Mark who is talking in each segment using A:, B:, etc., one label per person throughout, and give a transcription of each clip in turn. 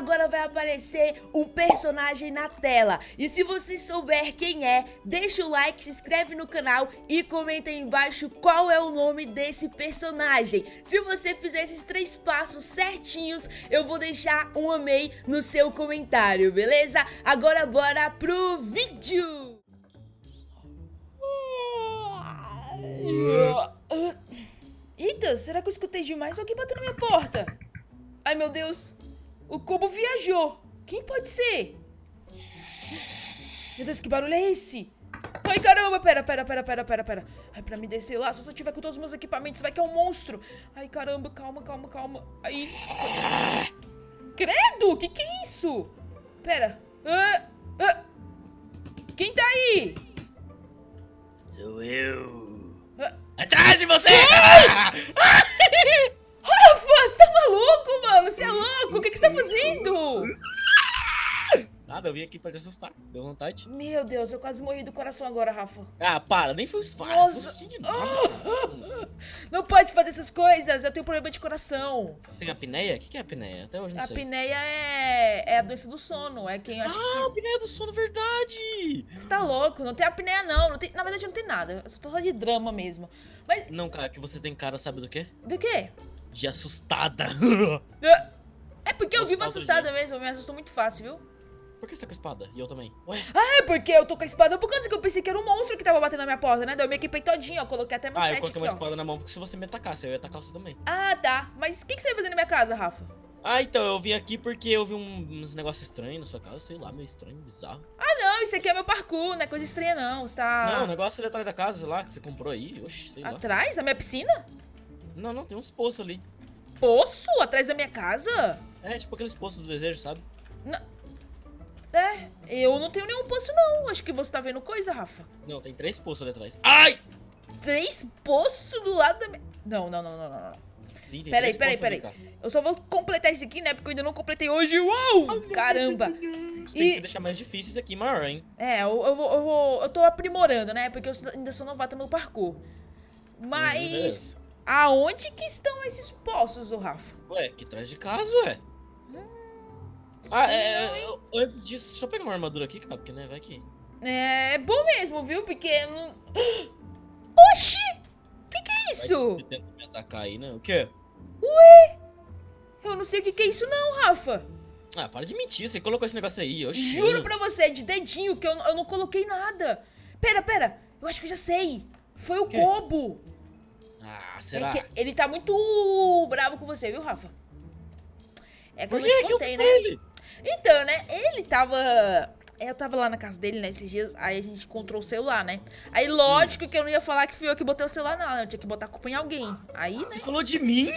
A: agora vai aparecer um personagem na tela. E se você souber quem é, deixa o like, se inscreve no canal e comenta aí embaixo qual é o nome desse personagem. Se você fizer esses três passos certinhos, eu vou deixar um amei no seu comentário, beleza? Agora bora pro vídeo! Eita, será que eu escutei demais? Alguém bateu na minha porta. Ai, meu Deus. O Cubo viajou. Quem pode ser? Meu Deus, que barulho é esse? Ai, caramba, pera, pera, pera, pera, pera, pera. Ai, pra me descer lá, só se eu tiver com todos os meus equipamentos, vai que é um monstro. Ai, caramba, calma, calma, calma. Aí. Credo, que que é isso? Pera. Ah, ah. Quem tá aí?
B: Sou eu.
A: Ah.
B: Atrás de você!
A: Rafa, você tá maluco, mano? Você é louco? O que, que você tá fazendo?
B: Nada, eu vim aqui pra te assustar. Deu vontade.
A: Meu Deus, eu quase morri do coração agora, Rafa.
B: Ah, para, nem foi fácil.
A: Nossa. Não pode fazer essas coisas, eu tenho problema de coração.
B: Tem apneia? O que que é apneia? Até hoje não
A: A
B: sei.
A: apneia é, é a doença do sono, é quem acho
B: Ah, apneia do sono, verdade!
A: que... Você tá louco, não tem apneia não, não tem... na verdade não tem nada, eu só tô só de drama mesmo. Mas,
B: Não, cara, que você tem cara, sabe do quê?
A: do quê?
B: De assustada.
A: É porque eu vivo assustada mesmo, eu me assusto muito fácil, viu?
B: Por que você tá com espada? E eu também. Ué?
A: Ah, é porque eu tô com a espada por causa que eu pensei que era um monstro que tava batendo na minha porta, né? Daí eu me equipei todinho, ó, coloquei até meu
B: Ah, eu
A: set
B: coloquei
A: aqui,
B: uma
A: ó.
B: espada na mão porque se você me atacasse, eu ia atacar você também.
A: Ah, tá. Mas o que, que você vai fazer na minha casa, Rafa?
B: Ah, então, eu vim aqui porque eu vi uns negócios estranhos na sua casa, sei lá, meio estranho, bizarro.
A: Ah, não, isso aqui é meu parkour, não é coisa estranha não, você tá...
B: Não, o negócio ali atrás da casa, sei lá, que você comprou aí, oxe, sei lá.
A: Atrás? A minha piscina?
B: Não, não, tem uns poços ali.
A: Poço? Atrás da minha casa?
B: É, tipo aqueles poços do desejo, sabe?
A: É, eu não tenho nenhum poço não. Acho que você tá vendo coisa, Rafa.
B: Não, tem três poços ali atrás. Ai!
A: Três poços do lado da minha... Não, não, não, não, não. não.
B: Sim,
A: Peraí, peraí, peraí. Eu só vou completar esse aqui, né? Porque eu ainda não completei hoje. Uou! Caramba!
B: Você
A: E-
B: tem que deixar mais difícil isso aqui, maior, hein?
A: É, eu, eu, vou, eu, vou, eu tô aprimorando, né? Porque eu ainda sou novata no parkour. Mas aonde que estão esses poços, ô Rafa?
B: Ué, aqui atrás de casa, ué. Ah, é,
A: não,
B: eu- antes disso, deixa eu pegar uma armadura aqui, cara, porque, né, vai que...
A: É, é bom mesmo, viu? Porque não... Oxi! Que que é isso?
B: você tenta me atacar aí, né? O quê?
A: Eu não sei o que que é isso não, Rafa.
B: Ah, para de mentir, você colocou esse negócio aí.
A: Juro pra você, de dedinho, que eu, eu não coloquei nada. Pera, pera. Eu acho que eu já sei. Foi o? Kobo.
B: Ah,
A: É
B: será?
A: que ele tá muito bravo com você, viu, Rafa? É quando
B: que
A: eu te contei, né?
B: ele?
A: Então, né? Ele tava. Eu tava lá na casa dele, né, esses dias, aí a gente encontrou o celular, né? Aí, lógico que eu não ia falar que fui eu que botei o celular, não. Eu tinha que botar a culpa em alguém. Aí, né?
B: Você falou de mim?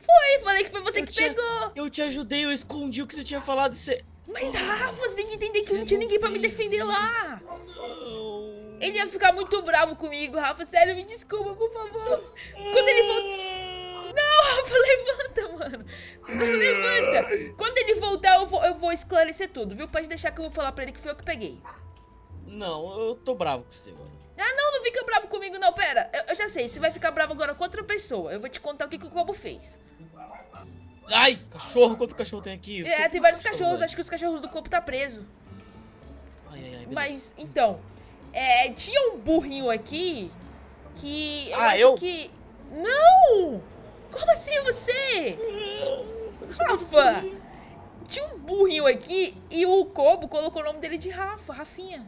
A: Foi, falei que foi você
B: Eu
A: que
B: tinha-
A: pegou.
B: Eu te ajudei, eu escondi o que você tinha falado. Você...
A: Mas, Rafa, você tem que entender que
B: Você
A: não tinha ninguém pra me defender lá.
B: Não.
A: Ele ia ficar muito bravo comigo, Rafa. Sério, me desculpa, por favor. Quando ele voltar. Rafa, levanta, mano. Levanta. Quando ele voltar, eu vou, eu vou esclarecer tudo, viu? Pode deixar que eu vou falar pra ele que foi eu que peguei.
B: Não, eu tô bravo com você agora.
A: Ah, não, não fica bravo comigo, não. Pera, eu, eu já sei. Você vai ficar bravo agora com outra pessoa. Eu vou te contar o que, que o Cobo fez.
B: Ai, cachorro, quanto cachorro tem aqui?
A: É, tem vários cachorros. Acho que os cachorros do Cobo tá preso.
B: Ai, ai, ai, beleza.
A: Mas, então, é, tinha um burrinho aqui que eu
B: Ah,
A: acho
B: eu?
A: que... Não! Como assim você? Rafa! Tinha um burrinho aqui e o Cobo colocou o nome dele de Rafa, Rafinha.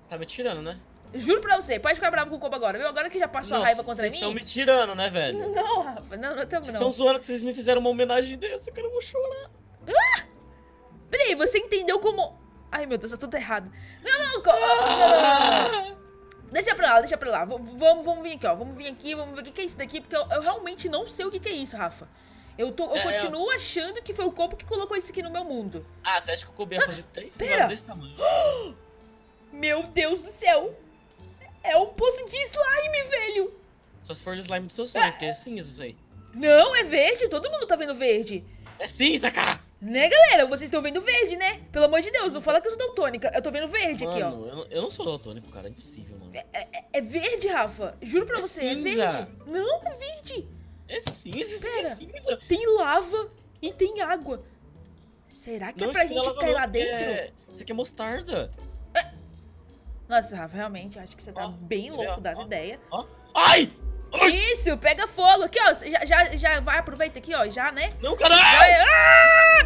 B: Você tá me tirando, né?
A: Juro pra você, pode ficar bravo com o Cobo agora, viu? Agora que já passou a raiva contra
B: vocês
A: mim.
B: estão me tirando, né, velho?
A: Não, Rafa, não, não estamos
B: Vocês
A: não.
B: estão zoando que vocês me fizeram uma homenagem dessa, cara, eu vou chorar.
A: Peraí, você entendeu como... Ai, meu Deus, tá tudo errado. Não, não, Co- não, não, não, não. Deixa pra lá, deixa pra lá. V- vamos, vamos vir aqui, ó. Vamos vir aqui, vamos ver o que, que é isso daqui, porque eu, eu realmente não sei o que, que é isso, Rafa. Eu, tô, eu
B: É,
A: continuo achando que foi o Cobo que colocou isso aqui no meu mundo.
B: Ah, você acha que eu comi a fazer três
A: pera.
B: desse tamanho?
A: Meu Deus do céu! É um poço de slime, velho!
B: Só se for o slime do seu sonho, porque é cinza isso aí.
A: Não, é verde, todo mundo tá vendo verde.
B: É cinza, cara!
A: Né, galera? Vocês estão vendo verde, né? Pelo amor de Deus, não fala que eu sou daltônica. Eu tô vendo verde aqui, ó.
B: Mano, eu não, eu não sou daltônico, cara, é impossível, mano.
A: É, é verde, Rafa. Juro pra
B: É
A: você, é
B: cinza.
A: verde. Não, é verde.
B: É cinza, aqui
A: Pera.
B: é cinza.
A: Tem lava e tem água. Será que
B: Não,
A: é pra
B: não é
A: gente cair lá dentro?
B: é- Isso aqui é mostarda.
A: Nossa, Rafa, realmente, acho que você tá
B: Ó,
A: bem
B: ó,
A: louco das ideias.
B: Ai!
A: Isso, pega fogo. Aqui, ó. Já, já, já vai, aproveita aqui, ó. Já, né?
B: Não, caralho!
A: Vai- Ah!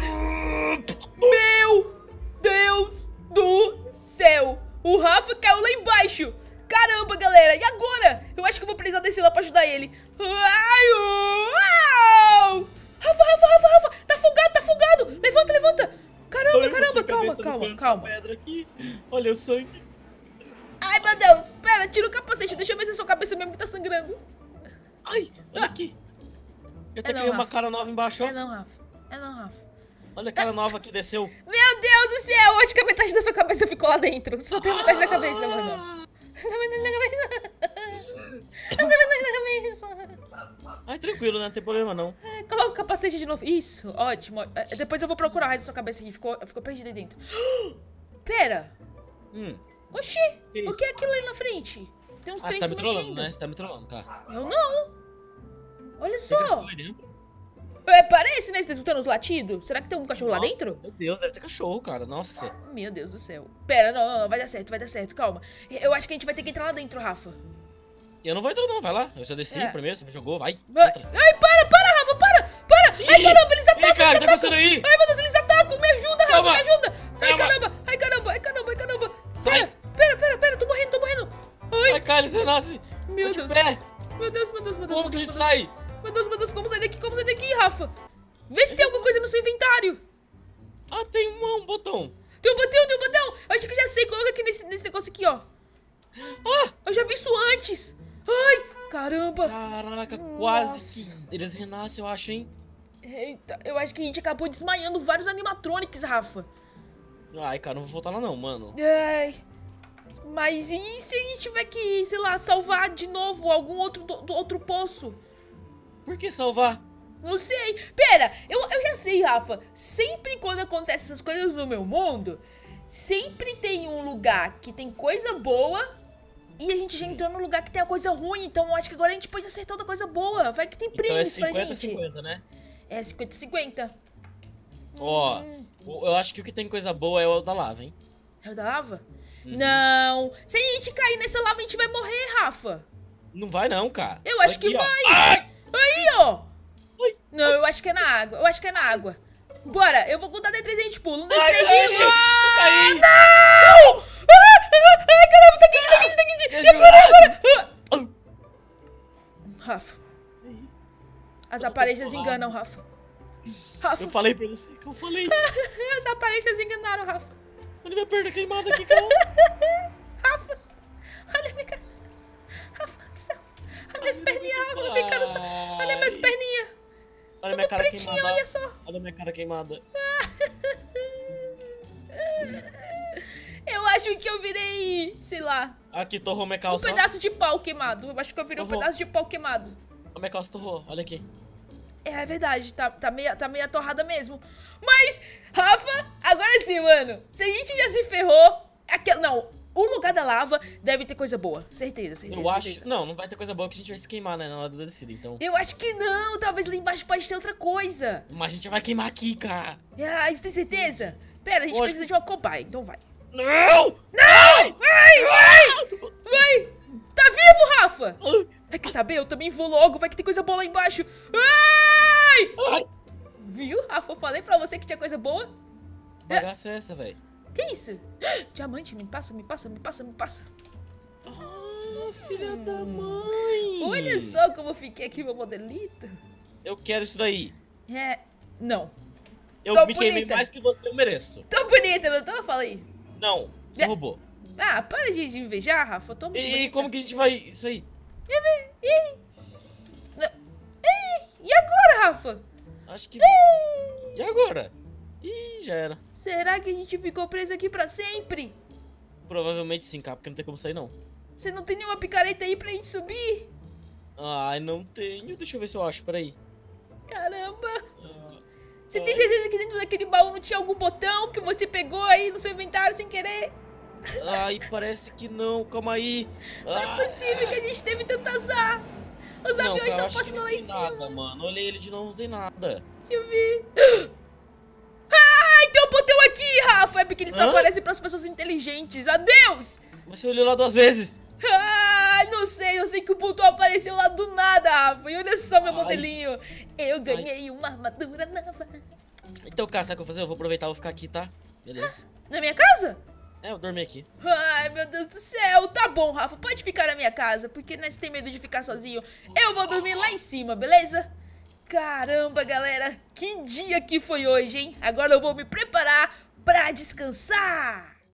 A: Meu Deus do céu! O Rafa caiu lá embaixo! Caramba, galera! E agora? Eu acho que eu vou precisar descer lá pra ajudar ele. Ai, uau! Rafa, Rafa, Rafa, Rafa! Tá afogado, tá afogado! Levanta, levanta! Caramba,
B: Ai,
A: caramba, calma, calma, calma.
B: Olha o sangue.
A: Ai, meu Deus! Pera, tira o capacete, deixa eu ver se a sua cabeça mesmo tá sangrando.
B: Ai, olha aqui. Eu até
A: não,
B: criei uma
A: Rafa.
B: cara nova embaixo.
A: É não, Rafa. É não, Rafa.
B: Olha a cara nova que desceu.
A: Meu Deus do céu! Acho que a metade da sua cabeça ficou lá dentro. Só tem a metade da cabeça, mano. A metade da cabeça. A metade da cabeça.
B: Ai, tranquilo, né? Não tem problema não.
A: É, Coloca o capacete de novo. Isso, ótimo. É, Depois eu vou procurar da sua cabeça aqui. Ficou, ficou perdida aí dentro. Pera.
B: Hum.
A: Oxi,
B: Que
A: o que é aquilo ali na frente? Tem uns
B: Ah, você
A: trem
B: tá me trollando,
A: mexendo.
B: né? Você tá me trollando, cara.
A: Eu não. Olha
B: cachorro
A: só.
B: dentro?
A: É, parece, né? Você tá escutando os latidos? Será que tem um cachorro lá
B: Nossa,
A: dentro?
B: Meu Deus, deve ter cachorro, cara. Nossa.
A: Meu Deus do céu. Pera, não, não, não, vai dar certo, vai dar certo, calma. Eu acho que a gente vai ter que entrar lá dentro, Rafa.
B: Eu não vou entrar não, vai lá. Eu já desci
A: É.
B: primeiro, você me jogou, vai.
A: Ai, para, para, Rafa, para, para. Ai,
B: Ih,
A: caramba, eles
B: Ih,
A: atacam,
B: cara,
A: eles
B: tá
A: atacam.
B: aí?
A: Ai, meu Deus, eles atacam, me ajuda, Rafa,
B: Calma.
A: me ajuda. Ai, caramba, ai, caramba, ai, caramba, ai, caramba.
B: Sai.
A: Pera, pera, pera, pera, tô morrendo, tô morrendo. Ai,
B: Ai, cara, você nasce.
A: meu
B: de
A: Deus. Meu Deus, meu Deus, meu Deus,
B: Como que
A: meu
B: a
A: Deus,
B: gente
A: meu Deus.
B: sai?
A: Meu Deus, meu Deus, como sair daqui, como sair daqui, Rafa? Vê se tem alguma coisa no seu inventário.
B: Ah, tem um, um botão.
A: Tem um botão, tem um botão. Eu acho que eu já sei, coloca aqui nesse, nesse negócio aqui, ó.
B: Ah,
A: Eu já vi isso antes. Ai, caramba.
B: caraca,
A: Nossa.
B: quase que eles renascem, eu acho, hein?
A: Eita, eu acho que a gente acabou desmaiando vários animatronics, Rafa.
B: Ai, cara, não vou voltar lá não, mano.
A: Ai. Mas e se a gente tiver que, sei lá, salvar de novo algum outro, do, do outro poço?
B: Por que salvar?
A: Não sei. Pera, eu, eu já sei, Rafa. Sempre quando acontecem essas coisas no meu mundo, sempre tem um lugar que tem coisa boa e a gente já entrou num lugar que tem a coisa ruim. Então eu acho que agora a gente pode acertar toda coisa boa. Vai que tem
B: Então é
A: prêmios pra
B: 50
A: gente.
B: 50, né?
A: É 50-50.
B: Ó,
A: Hum.
B: eu acho que o que tem coisa boa é o da lava, hein?
A: É o da lava?
B: Uhum.
A: Não. Se a gente cair nessa lava, a gente vai morrer, Rafa.
B: Não vai não, cara.
A: Eu acho que
B: Aqui, ó.
A: vai.
B: Ai!
A: Aí, ó.
B: Ai.
A: Não, eu acho que é na água. Eu acho que é na água. Bora, eu vou contar até três e a gente pula. Um, dois,
B: Ai,
A: três
B: ai,
A: e...
B: ai,
A: não! Ai, caramba, tá quente, tá quente, tá quente. Agora, agora? Rafa, as aparências enganam, Rafa. Rafa,
B: Eu falei pra você que eu falei.
A: as aparências enganaram, Rafa.
B: Olha minha perna queimada aqui, calma.
A: Rafa, olha minha minhas perninhas. Olha minhas perninhas.
B: Olha
A: Tudo
B: minha cara
A: pretinho,
B: queimada.
A: olha só.
B: Olha minha cara queimada.
A: Eu acho que eu virei, sei lá,
B: Aqui, torrou minha
A: um
B: calça. ó.
A: pedaço de pau queimado. Eu acho que eu virei um
B: Torrou.
A: pedaço de pau queimado.
B: A minha calça torrou, olha aqui.
A: É, é verdade, tá, tá, meio, tá meio atorrada mesmo. Mas, Rafa, agora sim, mano. Se a gente já se ferrou, aquela, não, o lugar da lava deve ter coisa boa. Certeza, certeza.
B: Eu acho.
A: certeza.
B: Não, não vai ter coisa boa que a gente vai se queimar, né? Na hora da descida, então.
A: Eu acho que não, talvez lá embaixo pode ter outra coisa.
B: Mas a gente vai queimar aqui, cara.
A: Ah, você tem certeza? Pera, a gente
B: Hoje-
A: precisa de uma cobaia, então vai.
B: Não!
A: Não! Vai, vai! Vai! Tá vivo, Rafa? Quer saber? Eu também vou logo, vai que tem coisa boa lá embaixo. Ai!
B: Ai!
A: Viu, Rafa? Eu falei pra você que tinha coisa boa.
B: Bagaça é essa, velho?
A: Que isso? Diamante, me passa, me passa, me passa, me passa.
B: Ah, filha da mãe!
A: Olha só como eu fiquei aqui, meu modelito.
B: Eu quero isso daí.
A: É. Não.
B: Eu
A: Tô
B: me queimei
A: bonita.
B: mais que você, eu mereço.
A: Tô bonita, não tô? Fala aí.
B: Não, você
A: Já-
B: roubou.
A: Ah, para de, de invejar, Rafa. Eu tô muito
B: E, e
A: bonita.
B: como que a gente vai. Isso aí?
A: Ih! E agora, Rafa?
B: Acho que. E agora? Ih, já era.
A: Será que a gente ficou preso aqui pra sempre?
B: Provavelmente sim, cara, porque não tem como sair, não.
A: Você não tem nenhuma picareta aí pra gente subir?
B: Ai, não tenho. Deixa eu ver se eu acho, peraí.
A: Caramba!
B: Ah,
A: Você tem certeza que dentro daquele baú não tinha algum botão que você pegou aí no seu inventário sem querer?
B: Ai, parece que não, calma aí.
A: Não é
B: Ah,
A: possível que a gente teve tanto azar. Os
B: não,
A: aviões estão passando lá em
B: tem
A: cima.
B: nada, mano. Olhei ele de novo, não tem nada.
A: Deixa eu ver. Ai,
B: Hã?
A: aparece para as pessoas inteligentes. Adeus!
B: Mas você olhou lá duas vezes.
A: Ah, não sei, eu sei que o botão apareceu lá do nada, Rafa. E olha só meu
B: Ai.
A: modelinho. Eu ganhei uma armadura nova.
B: Então, cara, sabe o que eu vou fazer? Eu vou aproveitar e vou ficar aqui, tá? Beleza.
A: Na minha casa?
B: É, eu dormi aqui.
A: Ai, meu Deus do céu. Tá bom, Rafa, pode ficar na minha casa, porque nós tem medo de ficar sozinho. Eu vou dormir lá em cima, beleza? Caramba, galera, que dia que foi hoje, hein? Agora eu vou me preparar pra descansar.